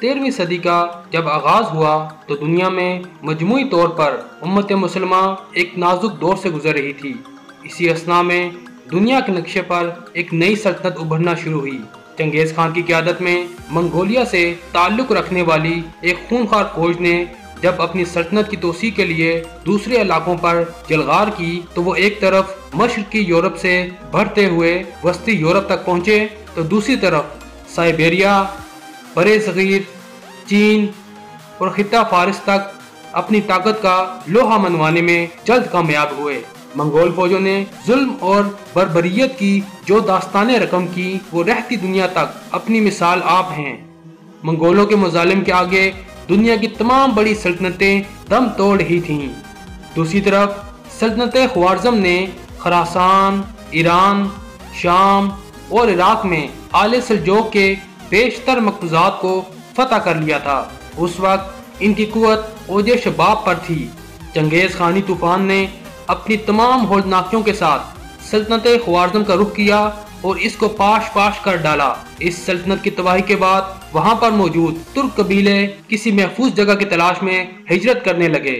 तेरहवीं सदी का जब आगाज़ हुआ तो दुनिया में मजमू तौर पर उम्मत मुसलमान एक नाजुक दौर से गुजर रही थी। इसी असना में दुनिया के नक्शे पर एक नई सल्तनत उभरना शुरू हुई। चंगेज खान की क्यादत में मंगोलिया से ताल्लुक रखने वाली एक खूनखार फौज ने जब अपनी सल्तनत की तोसी के लिए दूसरे इलाकों पर जलगार की तो वो एक तरफ़ मशरकी यूरोप से भरते हुए वस्ती यूरोप तक पहुँचे तो दूसरी तरफ़ साइबेरिया बड़े सगीर, चीन और खिता फारिस तक अपनी ताकत का लोहा मनवाने में जल्द कामयाब हुए। मंगोल फौजों ने जुल्म और बरबरीत की जो दास्तान रकम की, वो रहती दुनिया तक अपनी मिसाल आप हैं। मंगोलों के मुजालिम के आगे दुनिया की तमाम बड़ी सल्तनतें दम तोड़ रही थीं। दूसरी तरफ़, सल्तनत ख्वारजम ने खरासान, ईरान, शाम और इराक में आले सलजोक के बेशतर मकबूजात को फतह कर लिया था। उस वक्त इनकी कुत ओज शबाब पर थी। चंगेज खानी तूफ़ान ने अपनी तमाम होलनाकियों के साथ सल्तनत ख्वारजम का रुख किया और इसको पाश पाश कर डाला। इस सल्तनत की तबाही के बाद वहाँ पर मौजूद तुर्क कबीले किसी महफूज जगह की तलाश में हिजरत करने लगे।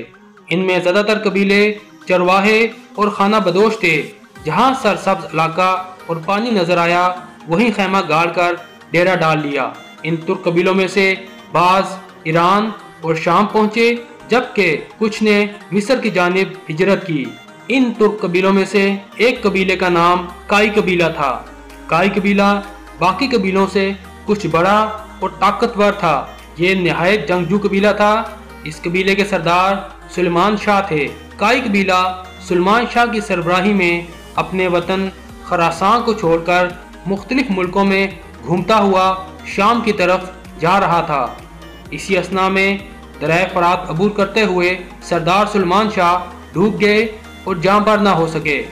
इनमें ज़्यादातर कबीले चरवाहे और खाना बदोश थे। जहाँ सरसब्ज इलाका और पानी नज़र आया, वहीं खेमा गाड़ कर डेरा डाल लिया। इन तुर्क कबीलों में से बाज ईरान और शाम पहुँचे, जबकि कुछ ने मिस्र की जानब हिजरत की। इन तुर्क कबीलों में से एक कबीले का नाम काई कबीला था। काई कबीला बाकी कबीलों से कुछ बड़ा और ताकतवर था। ये नहायत जंगजू कबीला था। इस कबीले के सरदार सलमान शाह थे। काई कबीला सलमान शाह की सरबराही में अपने वतन खरासान को छोड़कर मुख्तलिफ़ मुल्कों में घूमता हुआ शाम की तरफ़ जा रहा था। इसी असना में दराय फरात अबूर करते हुए सरदार सलमान शाह डूब गए और जहाँ पर ना हो सके।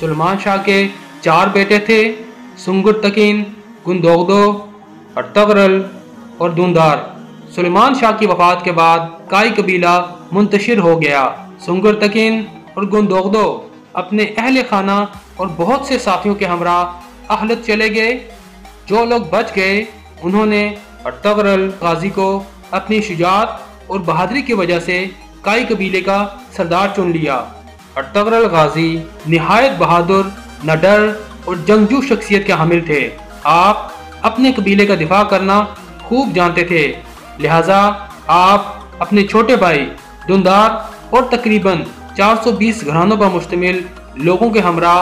सलमान शाह के चार बेटे थे, सुंगुर तकीन, गुंदोगदो अरतगरल और दूंदार। सलमान शाह की वफात के बाद काई कबीला मुंतशिर हो गया। सुंगर तकीन और गुंदोगदो अपने अहल खाना और बहुत से साथियों के हमरा अहलत चले गए। जो लोग बच गए, उन्होंने अर्तगरल गाजी को अपनी शुजात और बहादुरी की वजह से काई कबीले का सरदार चुन लिया। अर्तगरल गाजी निहायत बहादुर, नडर और जंगजू शख्सियत के हामिल थे। आप अपने कबीले का दिफा करना खूब जानते थे। लिहाजा आप अपने छोटे भाई, दुंदार और तकरीबन 420 घरानों पर मुश्तमिल लोगों के हमरा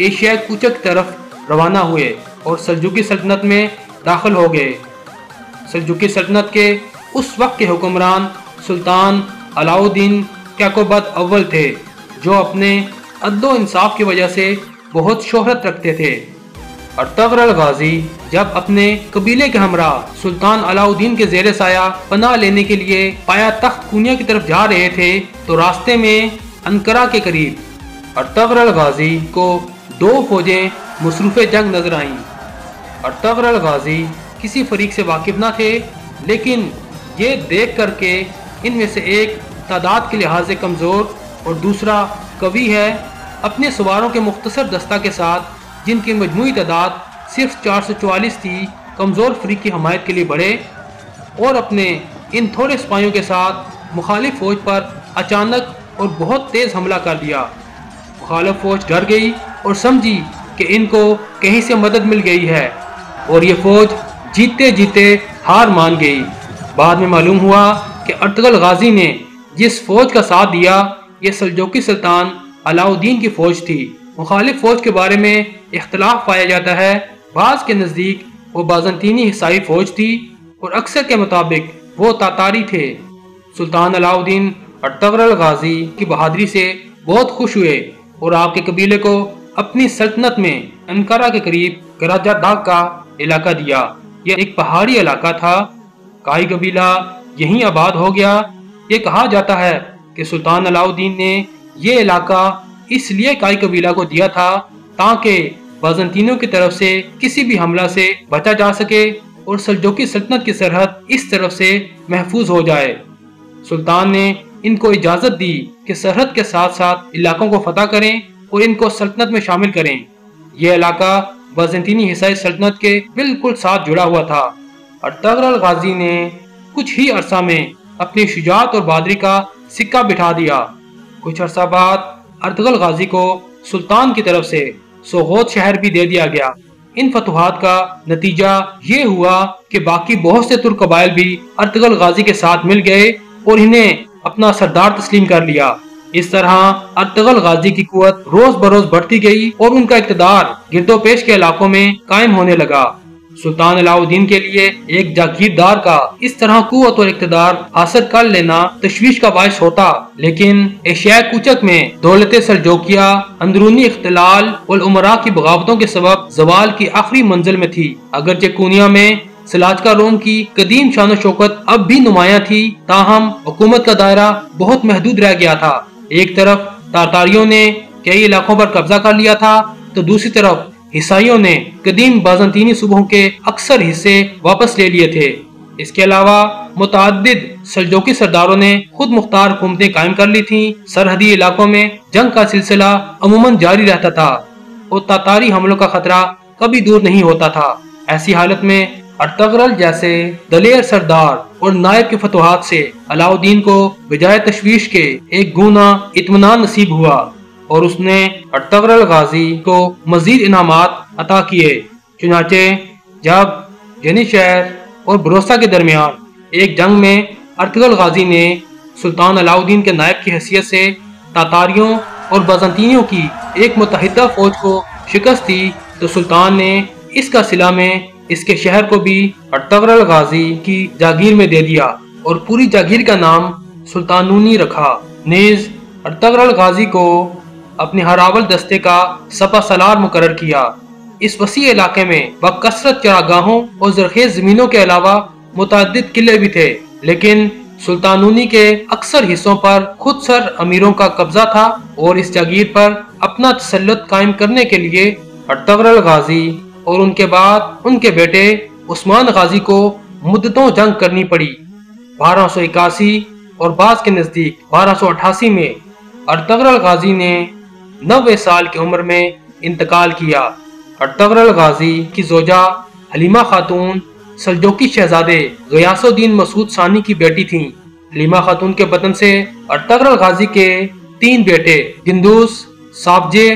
एशिया कूचक तरफ़ रवाना हुए। और सलजुकी सल्तनत में दाखिल हो गए। सलजुकी सल्तनत के उस वक्त के हुक्मरान सुल्तान अलाउद्दीन कैकोबत अव्वल थे, जो अपने अद्दो इंसाफ की वजह से बहुत शोहरत रखते थे। अर्तगरल गाजी जब अपने कबीले के हमरा सुल्तान अलाउद्दीन के जेर साया पनाह लेने के लिए पाया तख्त कुनिया की तरफ़ जा रहे थे तो रास्ते में अनकरा के करीब अर्तगरल गाजी को दो फौजें मसरूफ़ जंग नज़र आईं। अर्तगरल गाजी किसी फरीक से वाकिफ ना थे, लेकिन ये देख करके इनमें से एक तादाद के लिहाज से कमज़ोर और दूसरा कवि है अपने सवारों के मुख्तसर दस्ता के साथ, जिनकी मजमू तादाद सिर्फ़ चार सौ चवालीस थी, कमज़ोर फरीक की हमायत के लिए बढ़े और अपने इन थोड़े सिपाहियों के साथ मुखालिफ फ़ौज पर अचानक और बहुत तेज़ हमला कर दिया। मुखालिफ फ़ौज डर गई और समझी कि इनको कहीं से मदद मिल गई है। और ये फौज जीते जीते हार मान गई। बाद में मालूम हुआ कि अर्तगल गाजी ने जिस फौज का साथ दिया, ये सलजोकी सुल्तान अलाउद्दीन की फौज थी। मुखालिफ फौज के बारे में इख्तलाफ पाया जाता है। बाज के नज़दीक वो बाजंतीनी हिसाई फौज थी और अक्सर के मुताबिक वो तातारी थे। सुल्तान अलाउद्दीन अर्तगरल गाजी की बहादुरी से बहुत खुश हुए और आपके कबीले को अपनी सल्तनत में अनकारा के करीब कराजा दाग का इलाका दिया। यह एक पहाड़ी इलाका था। काई कबीला, यहीं आबाद हो गया। ये कहा जाता है कि सुल्तान अलाउद्दीन ने ये इलाका इसलिए काई कबीला को दिया था ताकि बाजंतीनों की तरफ़ से किसी भी हमला से बचा जा सके और सल्जोकी सल्तनत की सरहद इस तरफ़ से महफूज हो जाए। सुल्तान ने इनको इजाज़त दी कि सरहद के साथ साथ इलाकों को फतह करें और इनको सल्तनत में शामिल करें। यह इलाका बाजंतीनी हिसाई सल्तनत के बिल्कुल साथ जुड़ा हुआ था। अर्तगरल गाजी ने कुछ ही अरसा में अपनी शुजात और बहादरी का सिक्का बिठा दिया। कुछ अरसा बाद अर्तगल गाजी को सुल्तान की तरफ़ से सोगोत शहर भी दे दिया गया। इन फतुहात का नतीजा ये हुआ कि बाकी बहुत से तुर्क कबाइल भी अर्तगल गाजी के साथ मिल गए और इन्हें अपना सरदार तस्लीम कर लिया। इस तरह अर्तगल गाजी की कुत रोज बरोज बढ़ती गई और उनका इकतदार गिरदोपेश के इलाकों में कायम होने लगा। सुल्तान अलाउद्दीन के लिए एक जागीरदार का इस तरह कुत और इकतदार हासिल कर लेना तशवीश का बायस होता, लेकिन एशियाई कुचक में दौलत सरजोकिया अंदरूनी इख्तलाल और उमरा की बगावतों के सबब जवाल की आखिरी मंजिल में थी। अगर चेकूनिया में सलाजका रोम की कदीम शान शौकत अब भी नुमाया थी, ताहम हुकूमत का दायरा बहुत महदूद रह गया था। एक तरफ़ तारतारियों ने कई इलाकों पर कब्जा कर लिया था तो दूसरी तरफ़ ईसाइयों ने कदीम बाजंतीनी सूबों के अक्सर हिस्से वापस ले लिए थे। इसके अलावा मुतद सलजोकी सरदारों ने खुद मुख्तार हुकूमतें कायम कर ली थी। सरहदी इलाकों में जंग का सिलसिला अमूमन जारी रहता था, और तातारी हमलों का खतरा कभी दूर नहीं होता था। ऐसी हालत में अर्तगरल जैसे दलेर सरदार और नायब के फतवाहत से अलाउद्दीन को बजाय तशवीश के एक गुना इतमान नसीब हुआ और उसने अर्तगरल गाजी को मजीद इनाम अता किए। चुनाचे जब जनी शहर और भरोसा के दरमियान एक जंग में अर्तगल गाजी ने सुल्तान अलाउद्दीन के नायब की हैसियत से तातारियों और बजंतीनियों की एक मुतहदा फौज को शिकस्त दी तो सुल्तान ने इसका सिला में इसके शहर को भी अर्तगरल गाजी की जागीर में दे दिया और पूरी जागीर का नाम सुल्तानूनी रखा। नेज अर्तगरल गाजी को अपने हरावल दस्ते का सपा सलार मुकर किया। इस वसी इलाके में बकसरत चरागाहों और जरखेज जमीनों के अलावा मुतद किले भी थे, लेकिन सुल्तानूनी के अक्सर हिस्सों पर खुद सर अमीरों का कब्जा था और इस जागीर पर अपना तसलत कायम करने के लिए अर्तगरल गाजी और उनके बाद उनके बेटे उस्मान गाजी को मुद्दतों जंग करनी पड़ी। बारह और बास के नज़दीक बारह में अर्तगरल गाजी ने नबे साल की उम्र में इंतकाल किया। अर्तगरल गाजी की जोजा हलीमा खातून सलजोकी शहजादे गयासुद्दीन मसूद सानी की बेटी थीं। हलीमा खातून के बदन से अर्तगरल गाजी के तीन बेटे हिंदूस साबजे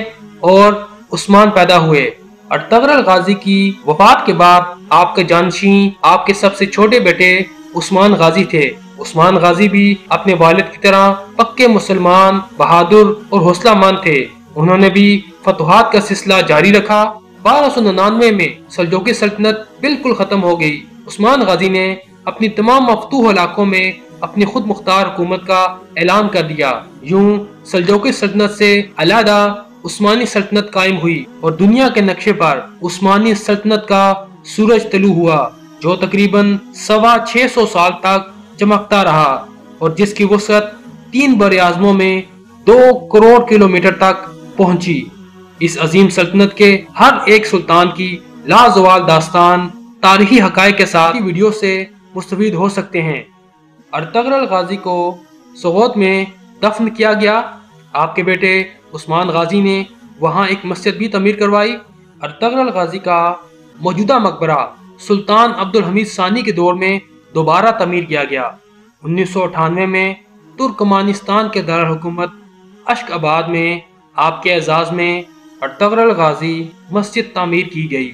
और उस्मान पैदा हुए। अर्तगरल गाजी की वफात के बाद आपके जानशी, आपके सबसे छोटे बेटे उस्मान गाजी थे। उस्मान गाजी भी अपने वालिद की तरह पक्के मुसलमान, बहादुर और हौसलामंद थे। उन्होंने भी फतुहात का सिलसिला जारी रखा। बारह सौ निन्यानवे में सलजोकी सल्तनत बिल्कुल खत्म हो गई। उस्मान गाजी ने अपनी तमाम मफतूह इलाकों में अपनी खुद मुख्तार हुकूमत का ऐलान कर दिया। यूँ सलजोकी सल्तनत से अलहदा उस्मानी सल्तनत कायम हुई और दुनिया के नक्शे पर उस्मानी सल्तनत का सूरज तलु हुआ, जो तकरीबन सवा छह सौ साल तक चमकता रहा और जिसकी वसत तीन बर आजमों में दो करोड़ किलोमीटर तक पहुँची। इस अजीम सल्तनत के हर एक सुल्तान की लाजवाल दास्तान तारीखी हक के साथ वीडियो से मुस्तफ़ हो सकते हैं। अर्तगरल गाजी को सगोत में दफन किया गया। आपके बेटे उस्मान गाजी ने वहाँ एक मस्जिद भी तमीर करवाई और तगरल गाजी का मौजूदा मकबरा सुल्तान अब्दुल हमीद सानी के दौर में दोबारा तमीर किया गया। उन्नीस सौ अठानवे में तुर्कमानिस्तान के दारकूमत अश्क आबाद में, आपके एजाज में तगरल गाजी मस्जिद तमीर की गई।